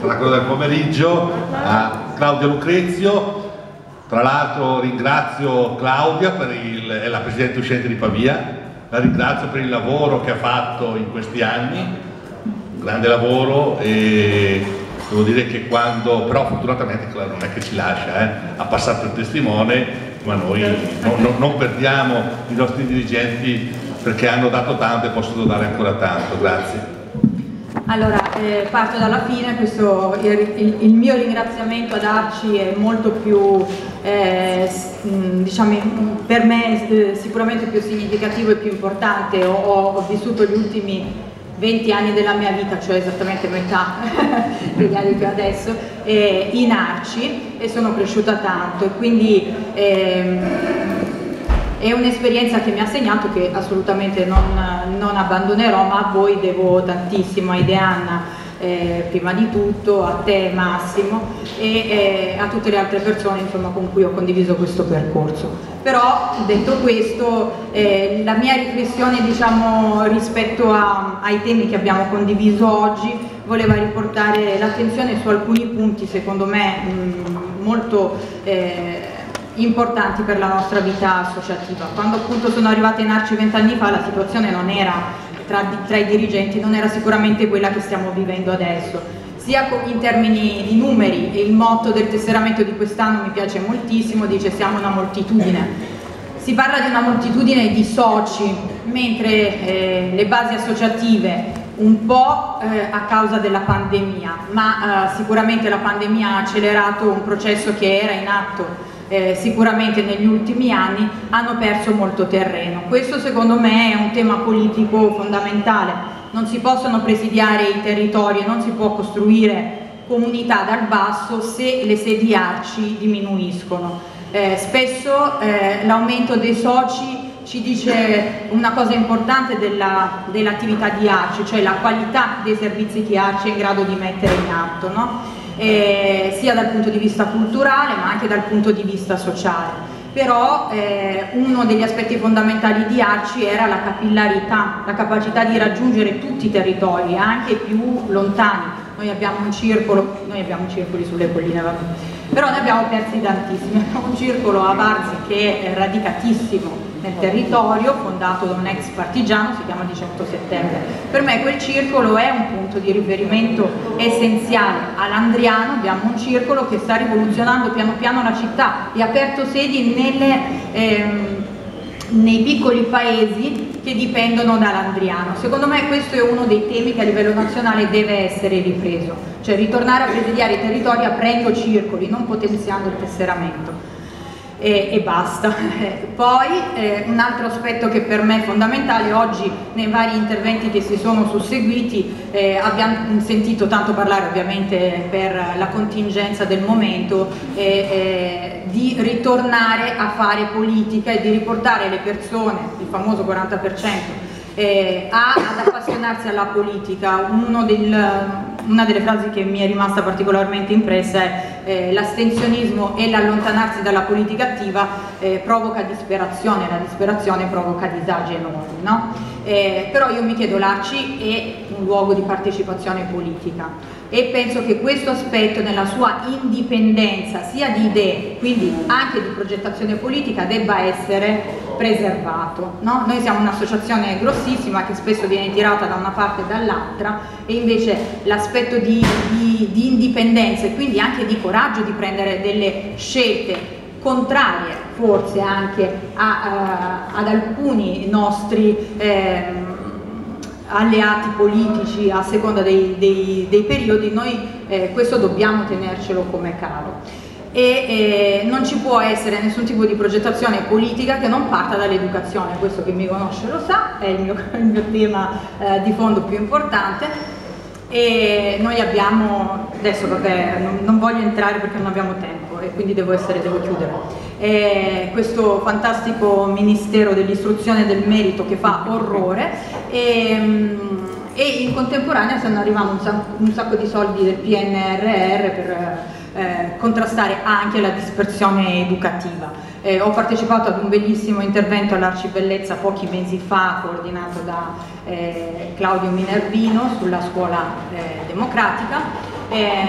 Sarà quello del pomeriggio, a Claudia Lucrezio, tra l'altro ringrazio Claudia, il, è la Presidente uscente di Pavia, la ringrazio per il lavoro che ha fatto in questi anni, un grande lavoro e devo dire che quando, però fortunatamente non è che ci lascia, eh, ha passato il testimone, ma noi non, non perdiamo i nostri dirigenti perché hanno dato tanto e possono dare ancora tanto, grazie. Allora, eh, parto dalla fine, questo, il, il, il, mio ringraziamento ad Arci è molto più, eh, diciamo, per me sicuramente più significativo e più importante. Ho, ho, vissuto gli ultimi 20 anni della mia vita, cioè esattamente metà degli anni che ho adesso, eh, in Arci e sono cresciuta tanto e quindi ehm, è un'esperienza che mi ha segnato che assolutamente non, non, abbandonerò, ma a voi devo tantissimo, a Ideanna eh, prima di tutto, a te Massimo e eh, a tutte le altre persone insomma, con cui ho condiviso questo percorso. Però detto questo, eh, la mia riflessione diciamo, rispetto a, ai temi che abbiamo condiviso oggi voleva riportare l'attenzione su alcuni punti secondo me mh, molto eh, importanti per la nostra vita associativa. Quando appunto sono arrivata in Arci vent'anni fa la situazione non era tra, tra, i dirigenti, non era sicuramente quella che stiamo vivendo adesso, sia in termini di numeri e il motto del tesseramento di quest'anno mi piace moltissimo, dice siamo una moltitudine. Si parla di una moltitudine di soci, mentre eh, le basi associative un po' eh, a causa della pandemia, ma eh, sicuramente la pandemia ha accelerato un processo che era in atto eh, sicuramente negli ultimi anni hanno perso molto terreno. Questo secondo me è un tema politico fondamentale, non si possono presidiare i territori non si può costruire comunità dal basso se le sedi arci diminuiscono. Eh, spesso eh, l'aumento dei soci ci dice una cosa importante dell'attività dell di Arci, cioè la qualità dei servizi che Arci è in grado di mettere in atto. No? Eh, sia dal punto di vista culturale ma anche dal punto di vista sociale. Però eh, uno degli aspetti fondamentali di Arci era la capillarità, la capacità di raggiungere tutti i territori, anche più lontani. Noi abbiamo un circolo, noi abbiamo circoli sulle colline, vabbè. però ne abbiamo persi tantissimi. Abbiamo un circolo a Varzi che è radicatissimo nel territorio, fondato da un ex partigiano, si chiama 18 settembre. Per me quel circolo è un punto di riferimento essenziale. A Landriano abbiamo un circolo che sta rivoluzionando piano piano la città e ha aperto sedi nelle, ehm, nei piccoli paesi che dipendono da Landriano. Secondo me questo è uno dei temi che a livello nazionale deve essere ripreso, cioè ritornare a presidiare i territori aprendo circoli, non potenziando il tesseramento e, e basta. Poi eh, un altro aspetto che per me è fondamentale, oggi nei vari interventi che si sono susseguiti eh, abbiamo sentito tanto parlare ovviamente per la contingenza del momento eh, di ritornare a fare politica e di riportare le persone, il famoso 40%, eh, a, ad appassionarsi alla politica. Del, una delle frasi che mi è rimasta particolarmente impressa è eh, l'astensionismo e l'allontanarsi dalla politica attiva eh, provoca disperazione, la disperazione provoca disagi enormi. No? Eh, però io mi chiedo, l'ACI è un luogo di partecipazione politica e penso che questo aspetto nella sua indipendenza sia di idee, quindi anche di progettazione politica, debba essere preservato. No? Noi siamo un'associazione grossissima che spesso viene tirata da una parte e dall'altra e invece l'aspetto di, di, di indipendenza e quindi anche di coraggio di prendere delle scelte contrarie forse anche a, uh, ad alcuni nostri eh, alleati politici a seconda dei, dei, dei periodi, noi eh, questo dobbiamo tenercelo come caro e eh, non ci può essere nessun tipo di progettazione politica che non parta dall'educazione, questo che mi conosce lo sa, è il mio, il mio tema eh, di fondo più importante. E noi abbiamo, adesso vabbè non, non, voglio entrare perché non abbiamo tempo e quindi devo, essere, devo chiudere, eh, questo fantastico Ministero dell'Istruzione e del Merito che fa orrore e, e in contemporanea stanno arrivando un sacco, un sacco, di soldi del PNRR per eh, contrastare anche la dispersione educativa. Eh, ho partecipato ad un bellissimo intervento all'Arcibellezza pochi mesi fa, coordinato da eh, Claudio Minervino sulla scuola eh, democratica eh,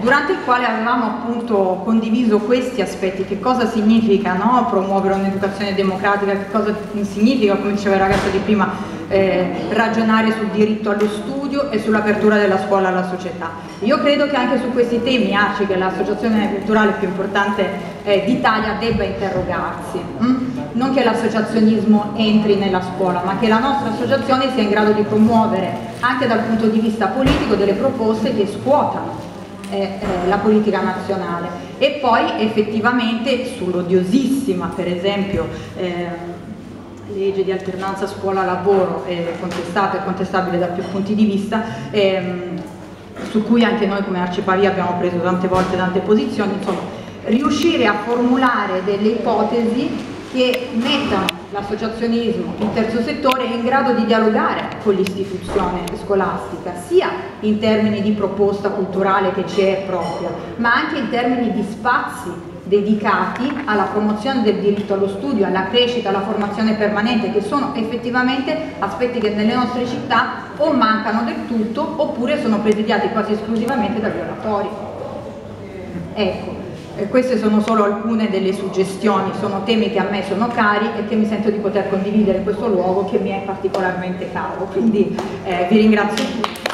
durante il quale avevamo appunto condiviso questi aspetti, che cosa significa no? promuovere un'educazione democratica, che cosa significa, come diceva il ragazzo di prima, eh, ragionare sul diritto allo studio e sull'apertura della scuola alla società. Io credo che anche su questi temi ACI, che è l'associazione culturale più importante eh, d'Italia, debba interrogarsi. Hm? Non che l'associazionismo entri nella scuola, ma che la nostra associazione sia in grado di promuovere anche dal punto di vista politico delle proposte che scuotano eh, eh, la politica nazionale. E poi effettivamente sull'odiosissima per esempio eh, legge di alternanza scuola-lavoro è contestata e contestabile da più punti di vista, ehm, su cui anche noi come Arcipavia abbiamo preso tante volte tante posizioni, insomma, riuscire a formulare delle ipotesi che mettano l'associazionismo, il terzo settore in grado di dialogare con l'istituzione scolastica, sia in termini di proposta culturale che c'è propria, ma anche in termini di spazi dedicati alla promozione del diritto allo studio, alla crescita, alla formazione permanente, che sono effettivamente aspetti che nelle nostre città o mancano del tutto oppure sono presidiati quasi esclusivamente dagli oratori. Ecco, queste sono solo alcune delle suggestioni, sono temi che a me sono cari e che mi sento di poter condividere in questo luogo che mi è particolarmente caro, quindi eh, vi ringrazio tutti.